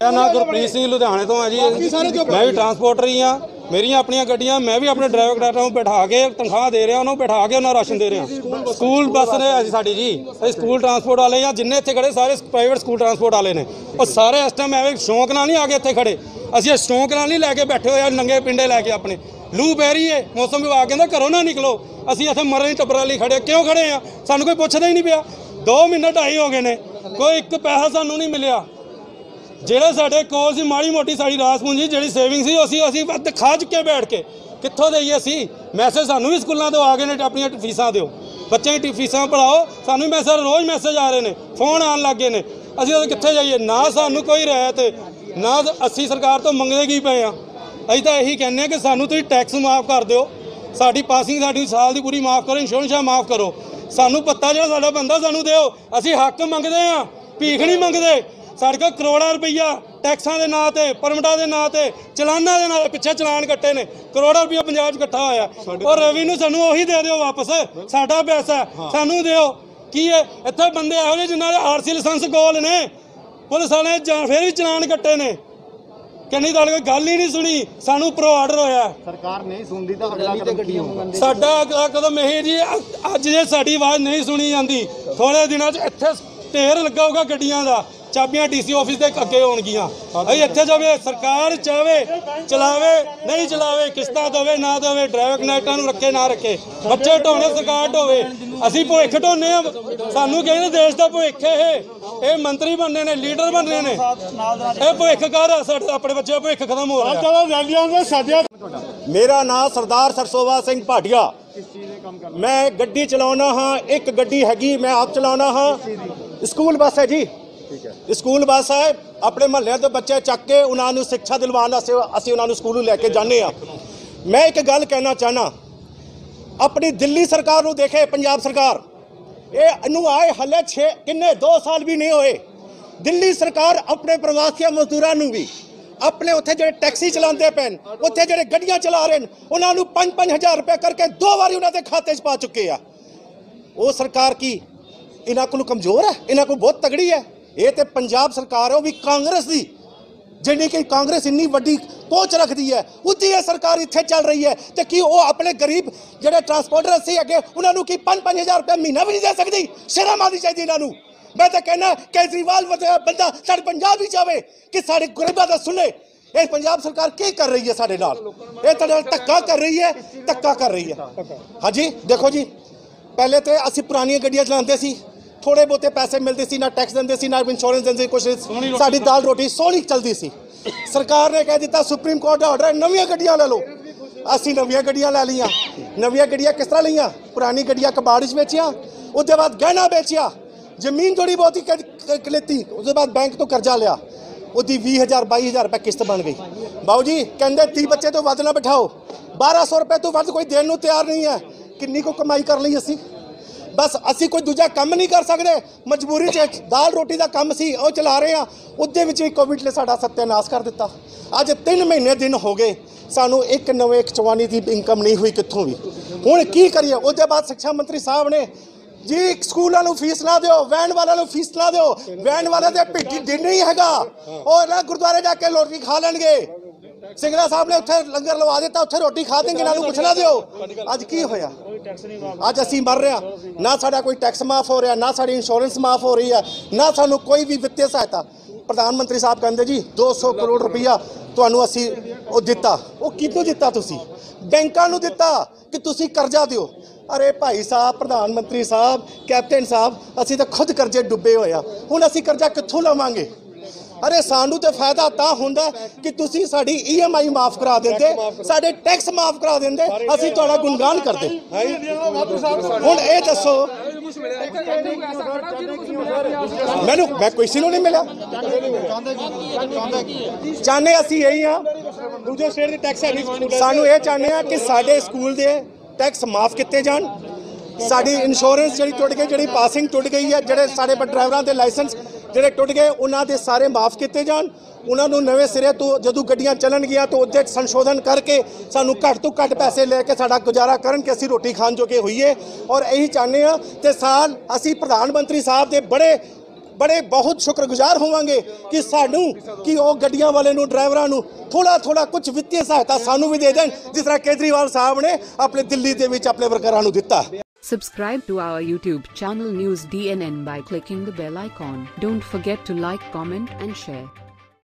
ਮੇਰਾ ਨਾਮ ਗੁਰਪ੍ਰੀਤ ਸਿੰਘ ਲੁਧਿਆਣੇ ਤੋਂ ਹੈ ਜੀ। ਮੈਂ ਵੀ ਟਰਾਂਸਪੋਰਟਰ ਹੀ ਆ। ਮੇਰੀਆਂ ਆਪਣੀਆਂ ਗੱਡੀਆਂ ਮੈਂ ਵੀ ਆਪਣੇ ਡਰਾਈਵਰ ਕਡਾਟਾ ਨੂੰ ਬਿਠਾ ਕੇ ਤਨਖਾਹ ਦੇ ਰਿਹਾ ਉਹਨੂੰ ਬਿਠਾ ਕੇ ਉਹਨਾਂ ਨੂੰ ਰਾਸ਼ਨ ਦੇ ਰਿਹਾ। ਸਕੂਲ ਬੱਸ ਨੇ ਅਸੀਂ ਸਾਡੀ ਜੀ ਅਸੀਂ ਸਕੂਲ ਟਰਾਂਸਪੋਰਟ ਵਾਲੇ ਆ ਜਿੰਨੇ ਇੱਥੇ ਖੜੇ ਸਾਰੇ ਪ੍ਰਾਈਵੇਟ ਸਕੂਲ ਟਰਾਂਸਪੋਰਟ ਵਾਲੇ ਨੇ। ਉਹ ਸਾਰੇ ਇਸ ਟਾਈਮ ਐਵੇਂ ਸ਼ੌਂਕ ਨਾਲ ਨਹੀਂ ਆ ਕੇ ਇੱਥੇ ਖੜੇ। ਅਸੀਂ ਇਹ ਸ਼ੌਂਕ ਨਾਲ ਨਹੀਂ ਲੈ ਕੇ ਬੈਠੇ ਹੋਏ ਆ ਨੰਗੇ ਪਿੰਡੇ ਲੈ ਕੇ ਆਪਣੇ। ਲੂ ਪੈ ਰਹੀ ਏ ਮੌਸਮ ਵਿਭਾਗ ਕਹਿੰਦਾ ਘਰੋਂ ਨਾ ਨਿਕਲੋ। ਅਸੀਂ ਇੱਥੇ ਮਰਨ ਟੱਬਰਾਂ ਲਈ ਖੜੇ ਕਿਉਂ ਖੜੇ ਆ? ਸਾਨੂੰ ਕੋਈ ਪੁੱਛਦਾ ਹੀ ਨਹੀਂ ਪਿਆ। 2 ਮਹੀਨੇ ਢਾਈ ਹੋ ਗਏ ਨੇ। ਕੋਈ ਇੱਕ ਪੈਸਾ ਸਾਨੂੰ ਨਹੀਂ ਮਿਲਿਆ। ਜਿਹੜਾ ਸਾਡੇ ਕੋਲ ਸੀ ਮਾੜੀ ਮੋਟੀ ਸਾਡੀ ਰਾਸ ਪੂੰਜੀ, ਜਿਹੜੀ ਸੇਵਿੰਗ ਸੀ ਅਸੀਂ ਅਸੀਂ ਵੱਧ ਖਾ ਚੁੱਕੇ ਬੈਠ ਕੇ ਕਿੱਥੋਂ ਦੇਈਏ ਅਸੀਂ? ਮੈਸੇਜ ਸਾਨੂੰ ਵੀ ਸਕੂਲਾਂ ਤੋਂ ਆ ਗਏ ਨੇ ਆਪਣੀਆਂ ਫੀਸਾਂ ਦਿਓ। ਬੱਚਿਆਂ ਦੀ ਫੀਸਾਂ ਪੜਾਓ ਸਾਨੂੰ ਵੀ ਮੈਸੇਜ ਰੋਜ਼ ਮੈਸੇਜ ਆ ਰਹੇ ਨੇ ਫੋਨ ਆਉਣ ਲੱਗ ਗਏ ਨੇ। ਅਸੀਂ ਉਹ ਕਿੱਥੇ ਜਾਈਏ? ਨਾ ਸਾਨੂੰ ਕੋਈ ਰਹਿਤ, ਨਾ ਅਸੀਂ ਸਰਕਾਰ ਤੋਂ ਮੰਗਦੇ ਕੀ ਪਏ ਆ? ਅਸੀਂ ਤਾਂ ਇਹੀ ਕਹਿੰਦੇ ਆ ਕਿ ਸਾਨੂੰ ਤੁਸੀਂ ਟੈਕਸ ਮਾਫ ਕਰ ਦਿਓ। ਸਾਡੀ ਪਾਸਿੰਗ ਸਾਡੀ ਸਾਲ ਦੀ ਪੂਰੀ ਮਾਫ ਕਰੋ ਇੰਸ਼ੋਰੈਂਸ ਮਾਫ ਕਰੋ। ਸਾਨੂੰ ਪੱਤਾ ਜਿਹੜਾ ਸਾਡਾ ਬੰਦਾ ਸਾਨੂੰ ਦਿਓ। ਅਸੀਂ ਹੱਕ ਮੰਗਦੇ ਆ ਭੀਖ ਨਹੀਂ ਮੰਗਦੇ। ਸਾਡੇ ਕੋਲ ਕਰੋੜਾਂ ਰੁਪਈਆ ਟੈਕਸਾਂ ਦੇ ਨਾਂ ਤੇ ਪਰਮਿਟਾਂ ਦੇ ਨਾਂ ਤੇ ਚਲਾਨਾਂ ਦੇ ਨਾਂ ਤੇ ਪਿੱਛੇ ਚਲਾਨ ਕੱਟੇ ਨੇ। ਕਰੋੜਾਂ ਰੁਪਈਆ ਪੰਜਾਬ 'ਚ ਇਕੱਠਾ ਹੋਇਆ। ਔਰ ਰਵੀ ਨੂੰ ਸਾਨੂੰ ਉਹੀ ਦੇ ਦਿਓ ਵਾਪਸ। ਸਾਡਾ ਪੈਸਾ ਸਾਨੂੰ ਦਿਓ। ਕੀ ਹੈ ਇੱਥੇ ਬੰਦੇ ਇਹੋ ਜਿਹੇ ਜਿਨ੍ਹਾਂ ਦੇ ਆਰਸੀ ਲਾਇਸੈਂਸ ਕੋਲ ਨੇ। ਪੁਲਿਸ ਵਾਲੇ ਜਾਂ ਫਿਰ ਵੀ ਚਲਾਨ ਕੱਟੇ ਨੇ। ਕਹਿੰਦੀ ਤੁਹਾਡੇ ਕੋਈ ਗੱਲ ਹੀ ਨਹੀਂ ਸੁਣੀ। ਸਾਨੂੰ ਪ੍ਰੋ ਆਰਡਰ ਹੋਇਆ। ਸਰਕਾਰ ਨਹੀਂ ਸੁਣਦੀ ਤਾਂ ਅਗਲਾ ਕਦਮ ਕੀ ਹੋਊਗਾ? ਸਾਡਾ ਅਗਲਾ ਕਦਮ ਇਹ ਜੀ ਅੱਜ ਜੇ ਸਾਡੀ ਆਵਾਜ਼ ਨਹੀਂ ਸੁਣੀ ਜਾਂਦੀ ਥੋੜੇ ਦਿਨਾਂ 'ਚ ਇੱਥੇ ਢੇਰ ਲੱਗਾ ਹੋਊਗਾ ਗੱਡੀਆਂ ਦਾ। ਚਾਬੀਆਂ ਡੀਸੀ ਆਫਿਸ ਦੇ ਅੱਗੇ ਹੋਣਗੀਆਂ। ਅਸੀਂ ਇੱਥੇ ਜਾਵੇ ਸਰਕਾਰ ਚਾਵੇ ਚਲਾਵੇ ਨਹੀਂ ਚਲਾਵੇ ਕਿਸ਼ਤਾਂ ਦੇਵੇ ਨਾ ਦੇਵੇ ਡਰਾਈਵਰ ਕਨੈਕਟਰਾਂ ਨੂੰ ਰੱਖੇ ਨਾ ਰੱਖੇ। ਬੱਚੇ ਢੋਣੇ ਸਰਕਾਰ ਢੋਵੇ। ਅਸੀਂ ਭਵਿੱਖ ਢੋਨੇ ਆ ਸਾਨੂੰ ਕਹਿੰਦੇ ਦੇਸ਼ ਦਾ ਭਵਿੱਖ ਇਹ ਇਹ ਮੰਤਰੀ ਬਣਨੇ ਨੇ ਲੀਡਰ ਬਣਨੇ ਨੇ। ਇਹ ਭਵਿੱਖ ਕਰ ਸਾਡੇ ਆਪਣੇ ਬੱਚੇ ਦਾ ਭਵਿੱਖ ਖਤਮ ਹੋ ਰਿਹਾ। ਚਲੋ ਰੈਲੀਆਂ ਦੇ ਸਾਡਿਆਂ ਮੇਰਾ ਨਾਮ ਸਰਦਾਰ ਸਰਸੋਵਾ ਸਿੰਘ ਭਾਟੀਆ। ਮੈਂ ਗੱਡੀ ਚਲਾਉਣਾ ਹਾਂ ਇੱਕ ਗੱਡੀ ਹੈਗੀ ਮੈਂ ਆਪ ਚਲਾਉਣਾ ਹਾਂ। ਸਕੂਲ ਬੱਸ ਹੈ ਜੀ। ਸਕੂਲ ਬੱਸ ਹੈ, ਆਪਣੇ ਮਹੱਲਿਆਂ ਤੋਂ ਬੱਚੇ ਚੱਕ ਕੇ ਉਹਨਾਂ ਨੂੰ ਸਿੱਖਿਆ ਦਿਲਵਾਉਣ ਵਾਸਤੇ ਅਸੀਂ ਉਹਨਾਂ ਨੂੰ ਸਕੂਲ ਨੂੰ ਲੈ ਕੇ ਜਾਂਦੇ ਆ ਮੈਂ ਇੱਕ ਗੱਲ ਕਹਿਣਾ ਚਾਹਨਾ ਆਪਣੀ ਦਿੱਲੀ ਸਰਕਾਰ ਨੂੰ ਦੇਖੇ, ਪੰਜਾਬ ਸਰਕਾਰ, ਇਹ ਇਹਨੂੰ ਆਏ ਹਲੇ 6 ਕਿੰਨੇ 2 ਸਾਲ ਵੀ ਨਹੀਂ ਹੋਏ। ਦਿੱਲੀ ਸਰਕਾਰ ਆਪਣੇ ਪ੍ਰਵਾਸੀ ਮਜ਼ਦੂਰਾਂ ਨੂੰ ਵੀ, ਆਪਣੇ ਉੱਥੇ ਜਿਹੜੇ ਟੈਕਸੀ ਚਲਾਉਂਦੇ ਪੈਣ ਉੱਥੇ ਜਿਹੜੇ ਗੱਡੀਆਂ ਚਲਾ ਰਹੇ ਨੇ, ਉਹਨਾਂ ਨੂੰ 5-5000 ਰੁਪਏ ਕਰਕੇ ਦੋ ਵਾਰੀ ਉਹਨਾਂ ਦੇ ਖਾਤੇ 'ਚ ਪਾ ਚੁੱਕੇ ਆ। ਉਹ ਸਰਕਾਰ ਕੀ, ਇਹਨਾਂ ਕੋਲ ਕਮਜ਼ੋਰ ਹੈ? ਇਹਨਾਂ ਕੋਲ ਬਹੁਤ ਤਗੜੀ ਹੈ। ਇਹ ਤੇ ਪੰਜਾਬ ਸਰਕਾਰ ਹੈ, ਉਹ ਵੀ ਕਾਂਗਰਸ ਦੀ। ਜਿਹੜੀ ਕਿ ਕਾਂਗਰਸ ਇੰਨੀ ਵੱਡੀ ਪਹੁੰਚ ਰੱਖਦੀ ਹੈ ਉਹਦੀ ਇਹ ਸਰਕਾਰ ਇੱਥੇ ਚੱਲ ਰਹੀ ਹੈ ਤੇ ਕੀ ਉਹ ਆਪਣੇ ਗਰੀਬ ਜਿਹੜੇ ਟਰਾਂਸਪੋਰਟਰ ਸੀ ਅੱਗੇ, ਉਹਨਾਂ ਨੂੰ ਕੀ 5-5000 ਰੁਪਏ ਮਹੀਨਾ ਵੀ ਨਹੀਂ ਦੇ ਸਕਦੀ? ਸ਼ਰਮ ਆਉਣੀ ਚਾਹੀਦੀ ਇਹਨਾਂ ਨੂੰ। ਮੈਂ ਤਾਂ ਕਹਿੰਦਾ, ਕੇਜਰੀਵਾਲ ਬੰਦਾ ਸਾਡੇ ਪੰਜਾਬ ਵਿੱਚ ਆਵੇ, ਕਿ ਸਾਡੇ ਗਰੀਬਾਂ ਦਾ ਸੁਣੇ। ਇਹ ਪੰਜਾਬ ਸਰਕਾਰ ਕੀ ਕਰ ਰਹੀ ਹੈ ਸਾਡੇ ਨਾਲ? ਇਹ ਤੁਹਾਡੇ ਨਾਲ ਧੱਕਾ ਕਰ ਰਹੀ ਹੈ, ਧੱਕਾ ਕਰ ਰਹੀ ਹੈ। ਹਾਂਜੀ, ਦੇਖੋ ਜੀ, ਪਹਿਲੇ ਤੇ ਅਸੀਂ ਪੁਰਾਣੀਆਂ ਗੱਡੀਆਂ ਚਲਾਉਂਦੇ ਸੀ। ਥੋੜੇ ਬਹੁਤੇ ਪੈਸੇ ਮਿਲਦੇ ਸੀ ਨਾ ਟੈਕਸ ਦਿੰਦੇ ਸੀ ਨਾ ਇੰਸ਼ੋਰੈਂਸ ਦਿੰਦੇ ਸੀ ਕੁਛ ਸਾਡੀ ਦਾਲ ਰੋਟੀ ਸੋਹਣੀ ਚੱਲਦੀ ਸੀ। ਸਰਕਾਰ ਨੇ ਕਹਿ ਦਿੱਤਾ ਸੁਪਰੀਮ ਕੋਰਟ ਦਾ ਆਰਡਰ ਹੈ ਨਵੀਆਂ ਗੱਡੀਆਂ ਲੈ ਲਓ। ਅਸੀਂ ਨਵੀਆਂ ਗੱਡੀਆਂ ਲੈ ਲਈਆਂ। ਨਵੀਆਂ ਗੱਡੀਆਂ ਕਿਸ ਤਰ੍ਹਾਂ ਲਈਆਂ? ਪੁਰਾਣੀ ਗੱਡੀਆਂ ਕਬਾੜ 'ਚ ਵੇਚੀਆਂ ਉਹਦੇ ਬਾਅਦ ਗਹਿਣਾ ਵੇਚਿਆ। ਜ਼ਮੀਨ ਥੋੜੀ ਬਹੁਤੀ ਕ- ਕ- ਕ- ਲਿੱਤੀ ਉਹਦੇ ਬਾਅਦ ਬੈਂਕ ਤੋਂ ਕਰਜ਼ਾ ਲਿਆ। ਉਹਦੀ 20000 22000 ਰੁਪਏ ਕਿਸ਼ਤ ਬਣ ਗਈ। ਬਾਊ ਜੀ ਕਹਿੰਦੇ 30 ਬੱਚੇ ਤੋਂ ਵੱਧ ਨਾ ਬਿਠਾਓ। 1200 ਰੁਪਏ ਤੋਂ ਵੱਧ ਕੋਈ ਦੇਣ ਨੂੰ ਤਿਆਰ ਨਹੀਂ ਹੈ। ਕਿੰਨੀ ਕੋ ਕਮਾਈ ਕਰ ਲਈ ਅਸੀਂ? ਬਸ ਅਸੀਂ ਕੋਈ ਦੂਜਾ ਕੰਮ ਨਹੀਂ ਕਰ ਸਕਦੇ। ਮਜਬੂਰੀ 'ਚ ਦਾਲ ਰੋਟੀ ਦਾ ਕੰਮ ਸੀ, ਉਹ ਚਲਾ ਰਹੇ ਆ ਉਹਦੇ ਵਿੱਚ ਵੀ ਕੋਵਿਡ ਨੇ ਸਾਡਾ ਸੱਤਿਆਨਾਸ਼ ਕਰ ਦਿੱਤਾ। ਅੱਜ 3 ਮਹੀਨੇ ਦਿਨ ਹੋ ਗਏ, ਸਾਨੂੰ ਇੱਕ ਨਵੇਂ ਇੱਕ ਚਵਾਨੀ ਦੀ ਇਨਕਮ ਨਹੀਂ ਹੋਈ ਕਿੱਥੋਂ ਵੀ। ਹੁਣ ਕੀ ਕਰੀਏ? ਉਹਦੇ ਬਾਅਦ ਸਿੱਖਿਆ ਮੰਤਰੀ ਸਾਹਿਬ ਨੇ, ਜੀ, ਸਕੂਲਾਂ ਨੂੰ ਫੀਸ ਨਾ ਦਿਓ, ਵੈਨ ਵਾਲਿਆਂ ਨੂੰ ਫੀਸ ਨਾ ਦਿਓ। ਵੈਨ ਵਾਲਿਆਂ ਦੇ ਭਿੱਟੀ ਦਿਨ ਨਹੀਂ ਹੈਗਾ। ਉਹ ਨਾ ਗੁਰਦੁਆਰੇ ਜਾ ਕੇ ਰੋਟੀ ਖਾ ਲੈਣਗੇ। ਸਿੰਘਲਾ ਸਾਹਿਬ ਨੇ ਉੱਥੇ ਲੰਗਰ ਲਵਾ ਦਿੱਤਾ, ਉੱਥੇ ਰੋਟੀ ਖਾ ਦੇਣਗੇ ਇਹਨਾਂ ਨੂੰ ਪੁੱਛਣਾ ਦਿਓ। ਅੱਜ ਕੀ ਹੋਇਆ? ਅੱਜ ਅਸੀਂ ਮਰ ਰਿਹਾ ਨਾ ਸਾਡਾ ਕੋਈ ਟੈਕਸ ਮਾਫ ਹੋ ਰਿਹਾ, ਨਾ ਸਾਡੀ ਇੰਸ਼ੋਰੈਂਸ ਮਾਫ ਹੋ ਰਹੀ ਹੈ, ਨਾ ਸਾਨੂੰ ਕੋਈ ਵੀ ਵਿੱਤੀ ਸਹਾਇਤਾ। ਪ੍ਰਧਾਨ ਮੰਤਰੀ ਸਾਹਿਬ ਕਹਿੰਦੇ ਜੀ 200 ਕਰੋੜ ਰੁਪਈਆ ਤੁਹਾਨੂੰ ਅਸੀਂ ਉਹ ਦਿੱਤਾ। ਉਹ ਕਿੱਥੋਂ ਦਿੱਤਾ ਤੁਸੀਂ? ਬੈਂਕਾਂ ਨੂੰ ਦਿੱਤਾ ਕਿ ਤੁਸੀਂ ਕਰਜ਼ਾ ਦਿਓ? ਅਰੇ ਭਾਈ ਸਾਹਿਬ, ਪ੍ਰਧਾਨ ਮੰਤਰੀ ਸਾਹਿਬ, ਕੈਪਟਨ ਸਾਹਿਬ, ਅਸੀਂ ਤਾਂ ਖੁਦ ਕਰਜ਼ੇ ਡੁੱਬੇ ਹੋਇਆ ਹੁਣ ਅਸੀਂ ਕਰਜ਼ਾ ਕਿੱਥੋਂ ਲਵਾਂਗੇ? ਅਰੇ ਸਾਨੂੰ ਤੇ ਫਾਇਦਾ ਤਾਂ ਹੁੰਦਾ ਕਿ ਤੁਸੀਂ ਸਾਡੀ ਈਐਮਆਈ ਮਾਫ ਕਰਾ ਦਿੰਦੇ ਸਾਡੇ ਟੈਕਸ ਮਾਫ ਕਰਾ ਦਿੰਦੇ ਅਸੀਂ ਤੁਹਾਡਾ ਗੁਣਗਾਨ ਕਰਦੇ। ਹੁਣ ਇਹ ਦੱਸੋ। ਮੈਨੂੰ ਮੈਂ ਕਿਸੇ ਨੂੰ ਨਹੀਂ ਮਿਲਿਆ। ਚਾਹਨੇ ਅਸੀਂ ਇਹੀ ਆ ਦੂਜੇ ਸਟੇਟ ਦੇ ਟੈਕਸ ਸਾਨੂੰ ਇਹ ਚਾਹੁੰਦੇ ਆ ਕਿ ਸਾਡੇ ਸਕੂਲ ਦੇ ਟੈਕਸ ਮਾਫ ਕੀਤੇ ਜਾਣ। ਸਾਡੀ ਇੰਸ਼ੋਰੈਂਸ ਜਿਹੜੀ ਟੁੱਟ ਗਈ ਜਿਹੜੀ ਪਾਸਿੰਗ ਟੁੱਟ ਗਈ ਹੈ ਜਿਹੜੇ ਸਾਡੇ ਡਰਾਈਵਰਾਂ ਦੇ ਲਾਇਸੈਂਸ ਜਿਹੜੇ ਟੁੱਟ ਗਏ, ਉਹਨਾਂ ਦੇ ਸਾਰੇ ਮਾਫ ਕੀਤੇ ਜਾਣ। ਉਹਨਾਂ ਨੂੰ ਨਵੇਂ ਸਿਰੇ ਤੋਂ ਜਦੋਂ ਗੱਡੀਆਂ ਚੱਲਣਗੀਆਂ ਤਾਂ ਉਹਦੇ 'ਚ ਸੰਸ਼ੋਧਨ ਕਰਕੇ ਸਾਨੂੰ ਘੱਟ ਤੋਂ ਘੱਟ ਪੈਸੇ ਲੈ ਕੇ ਸਾਡਾ ਗੁਜ਼ਾਰਾ ਕਰਨ ਕਿ ਅਸੀਂ ਰੋਟੀ ਖਾਣ ਜੋਗੇ ਹੋਈਏ। ਔਰ ਇਹੀ ਚਾਹੁੰਦੇ ਆ ਤੇ ਸਾਲ ਅਸੀਂ ਪ੍ਰਧਾਨ ਮੰਤਰੀ ਸਾਹਿਬ ਦੇ ਬੜੇ ਬੜੇ ਬਹੁਤ ਸ਼ੁਕਰਗੁਜ਼ਾਰ ਹੋਵਾਂਗੇ ਕਿ ਸਾਨੂੰ, ਕਿ ਉਹ ਗੱਡੀਆਂ ਵਾਲੇ ਨੂੰ, ਡਰਾਈਵਰਾਂ ਨੂੰ ਥੋੜਾ ਥੋੜਾ ਕੁਝ ਵਿੱਤੀ ਸਹਾਇਤਾ ਸਾਨੂੰ ਵੀ ਦੇ ਦੇਣ, ਜਿਸ ਤਰ੍ਹਾਂ ਕੇਜਰੀਵਾਲ ਸਾਹਿਬ ਨੇ ਆਪਣੇ ਦਿੱਲੀ ਦੇ ਵਿੱਚ ਆਪਣੇ ਵਰਕਰਾਂ ਨੂੰ ਦਿੱਤਾ। Subscribe to our YouTube channel News DNN by clicking the bell icon. Don't forget to like, comment, and share.